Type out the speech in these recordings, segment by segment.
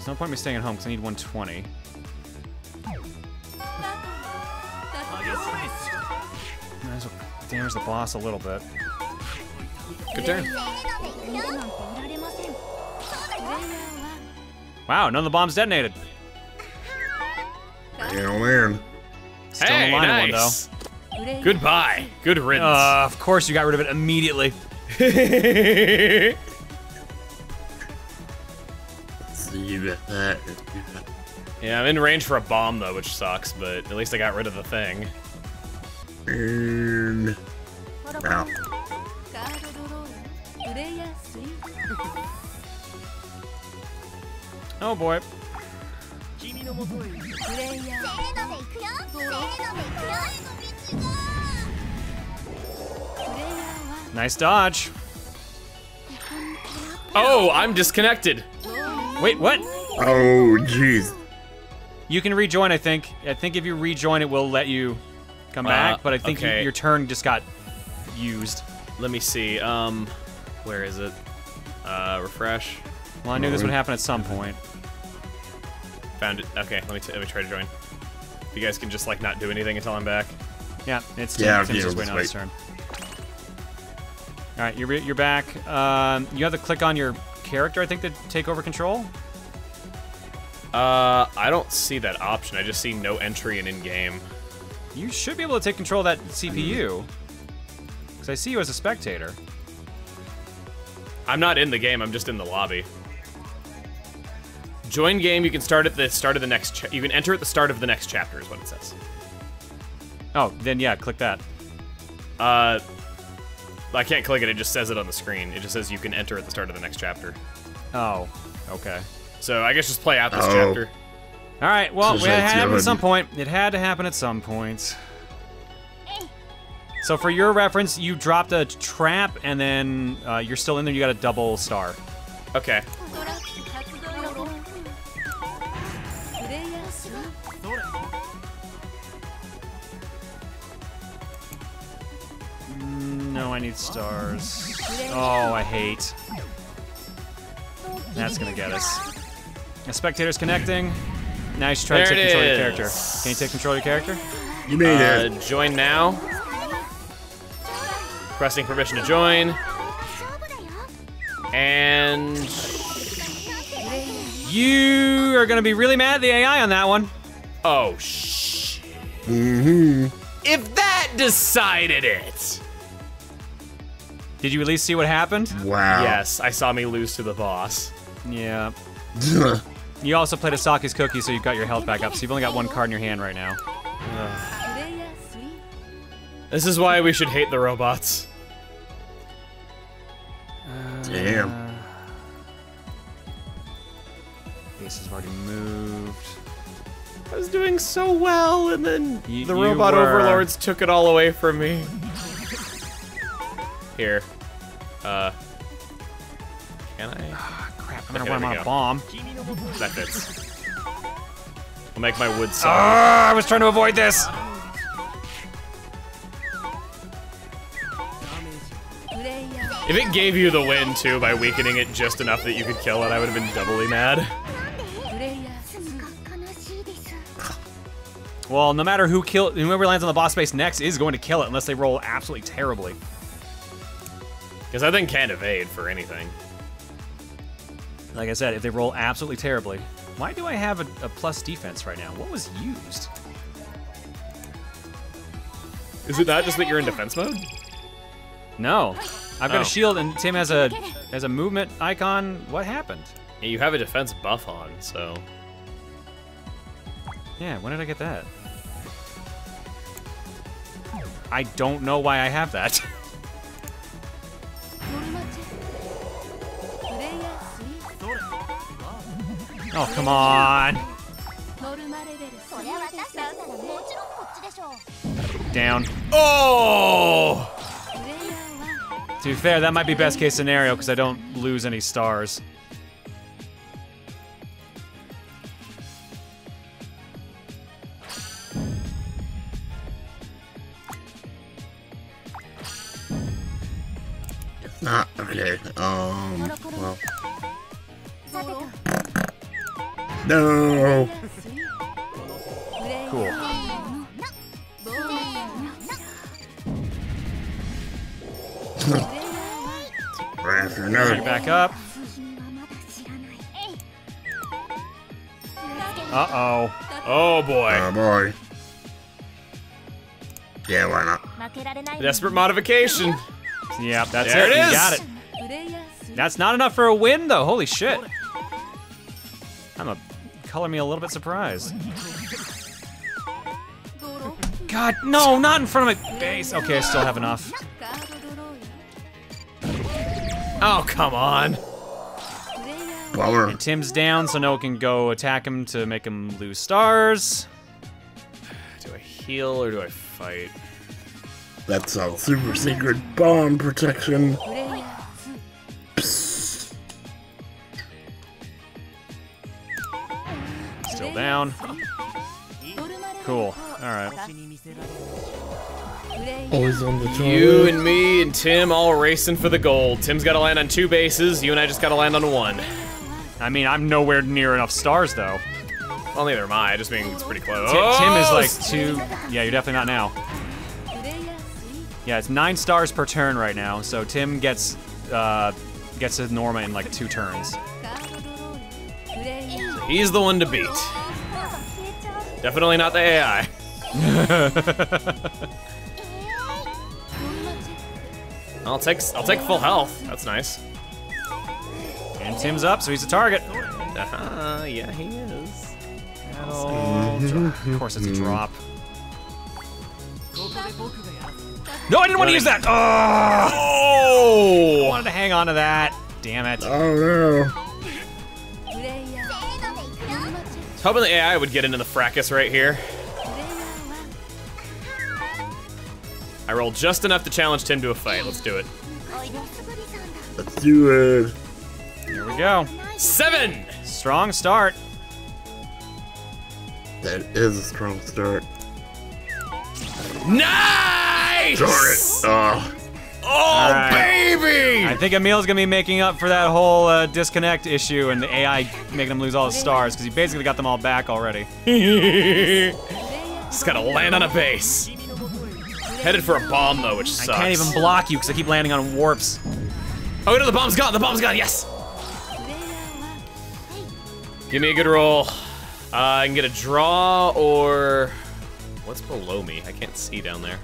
There's no point in me staying at home because I need 120. Might as well damage the boss a little bit. Good turn. Wow, none of the bombs detonated. Man, man. Still hey, in line one though. Goodbye. Good riddance. Uh, of course you got rid of it immediately. yeah, I'm in range for a bomb though, which sucks, but at least I got rid of the thing. And now, Oh boy. Nice dodge. Oh, I'm disconnected. Wait, what? oh jeez. You can rejoin, I think. I think if you rejoin, it will let you come Uh, back, but I think you- your turn just got used. Let me see. Um, where is it? Uh, refresh. Well, I knew this would happen at some point. Found it. Okay, let me t let me try to join. If you guys can just like not do anything until I'm back. Yeah, it's Yeah, Tim, Tim's yeah, just let's waiting on his wait. turn. All right, you're you're back. Um, you have to click on your character, I think, to take over control. Uh, I don't see that option. I just see no entry and in game. You should be able to take control of that CPU. Because I see you as a spectator. I'm not in the game. I'm just in the lobby. Join game. You can start at the start of the next. You can enter at the start of the next chapter. Is what it says. Oh, then yeah, click that. Uh, I can't click it. It just says it on the screen. It just says you can enter at the start of the next chapter. Oh, okay. So I guess just play out this Oh. chapter. All right, well, it had to happen at some point. It had to happen at some point. So for your reference, you dropped a trap, and then uh, you're still in there. You got a double star. Okay. No, I need stars. Oh, I hate. That's gonna get us. A spectator's connecting. Now you should try to take it control of your character. Can you take control of your character? You made Uh, it. join now. Requesting permission to join. And You are gonna be really mad at the AI on that one. oh shit. Mm-hmm. If that decided it. Did you at least see what happened? Wow. Yes, I saw me lose to the boss. Yeah. You also played a Saki's cookie, so you've got your health back up. So you've only got one card in your hand right now. This is why we should hate the robots. Damn. Uh, Ace has already moved. I was doing so well, and then You- the robot were. overlords took it all away from me. Here. Uh. Can I? Crap, I'm gonna run out of bomb. That fits. I'll make my wood saw. Ah, I was trying to avoid this. If it gave you the win too by weakening it just enough that you could kill it, I would have been doubly mad. Well, no matter who kill, whoever lands on the boss space next is going to kill it unless they roll absolutely terribly. Because that thing can't evade for anything. Like I said, if they roll absolutely terribly. Why do I have a, a plus defense right now? What was used? Is it not just that you're in defense mode? No, I've got Oh. a shield and Tim has a has a movement icon. What happened? Yeah, you have a defense buff on, so. Yeah, when did I get that? I don't know why I have that. oh, come on. Down. Oh! To be fair, that might be best case scenario because I don't lose any stars. Not okay. Um. Well. No. Cool. Right after Bring another. it back up. Uh-oh. Oh boy. Oh boy. Yeah, why not? Desperate modification. Yep, that's There it. it You got it. That's not enough for a win, though. Holy shit. I'm a color me a little bit surprised. God, no, not in front of my base. Okay, I still have enough. Oh, come on. Bummer. Tim's down, so Noah can go attack him to make him lose stars. Do I heal or do I fight? That's a super secret bomb protection. Down. Cool. All right. Always on the You and me and Tim all racing for the gold. Tim's got to land on two bases. You and I just got to land on one. I mean, I'm nowhere near enough stars, though. Well, neither am I. I just mean it's pretty close. Tim, Tim is Oh, like two. Yeah, you're definitely not now. Yeah, it's nine stars per turn right now, so Tim gets uh, gets to Norma in like two turns. He's the one to beat. Definitely not the AI. I'll take I'll take full health. That's nice. And Tim's up, so he's a target. Uh-huh, yeah, he is. Of course, it's a drop. No, I didn't want to use that. Oh, I wanted to hang on to that. Damn it. Oh no. Hoping the AI would get into the fracas right here. I rolled just enough to challenge Tim to a fight. Let's do it. Let's do it. Here we go. Seven! Strong start. That is a strong start. Nice! Darn it. Oh. Oh, right. baby! I think Emil's gonna be making up for that whole uh, disconnect issue and the AI making him lose all his stars because he basically got them all back already. Just gotta land on a base. Headed for a bomb though, which sucks. I can't even block you because I keep landing on warps. Oh no, the bomb's gone. The bomb's gone. Yes. Give me a good roll. Uh, I can get a draw or what's below me? I can't see down there.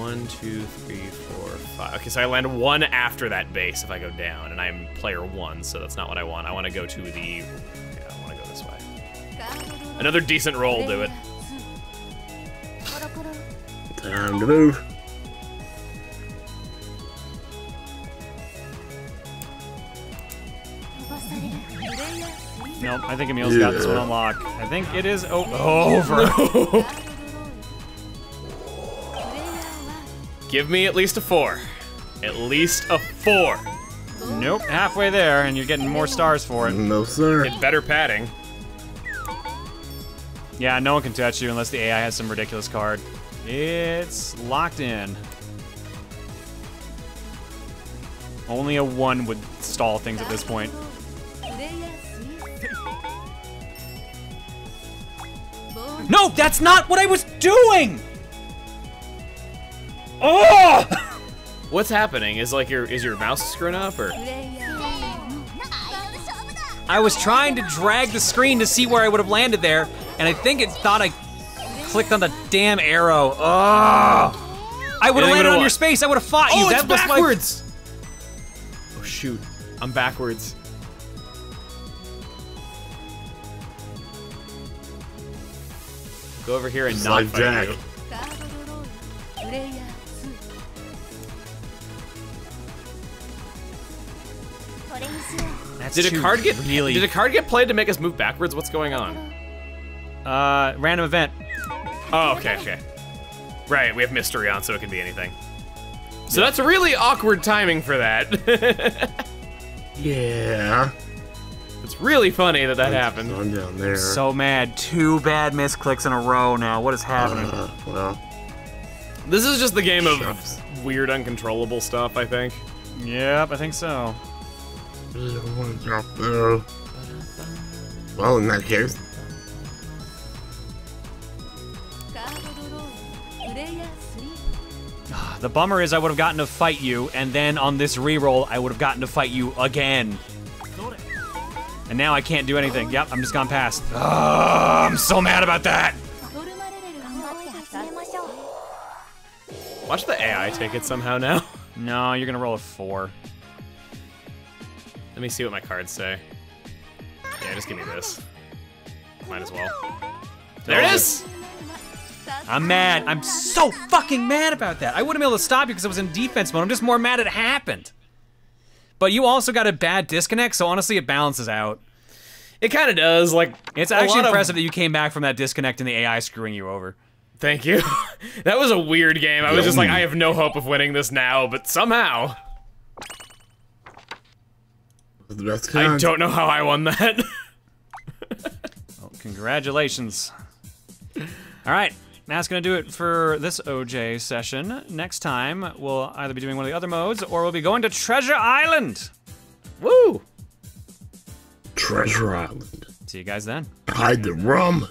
One, two, three, four, five. Okay, so I land one after that base if I go down, and I'm player one, so that's not what I want. I want to go to the. Yeah, I want to go this way. Another decent roll will do it. Time to move. Nope, I think Emil's got this one Yeah. on lock. I think it is o- over. Give me at least a four. At least a four. nope, halfway there, and you're getting more stars for it. No, sir. Get better padding. Yeah, no one can touch you unless the AI has some ridiculous card. It's locked in. Only a one would stall things at this point. No, that's not what I was doing! Oh! What's happening? Is like your is your mouse screwing up or? I was trying to drag the screen to see where I would have landed there, and I think it thought I clicked on the damn arrow. Oh! I would have landed but a on your what? space. I would have fought you. Oh, it's that was my- backwards. Oh shoot, I'm backwards. Go over here and Just not like fight Jack. you. That's Did a card get really? Did a card get played to make us move backwards? What's going on? uh, random event. Oh, okay, okay. Right, we have mystery on, so it can be anything. So that's really awkward timing for that. Yeah. it's really funny that that happened. On down there. So mad. Two bad misclicks in a row now. What is happening? Uh, well, This is just the game of Shucks. weird, uncontrollable stuff, I think. Yep, I think so. Mm-hmm. Well, in that case. Ah, the bummer is I would have gotten to fight you, and then on this reroll, I would have gotten to fight you again. And now I can't do anything. Yep, I'm just gone past. Ugh, I'm so mad about that. Watch the AI take it somehow now. No, you're gonna roll a four. Let me see what my cards say. Yeah, just give me this. Might as well. There it is! I'm mad. I'm so fucking mad about that. I wouldn't be able to stop you because I was in defense mode. I'm just more mad it happened. But you also got a bad disconnect, so honestly, it balances out. It kind of does. Like It's actually impressive of... that you came back from that disconnect and the AI screwing you over. Thank you. that was a weird game. I was just like, I have no hope of winning this now, but somehow. I don't know how I won that. well, oh, congratulations. All right, that's gonna do it for this OJ session. Next time, we'll either be doing one of the other modes or we'll be going to Treasure Island. Woo! Treasure Island. See you guys then. Hide the rum.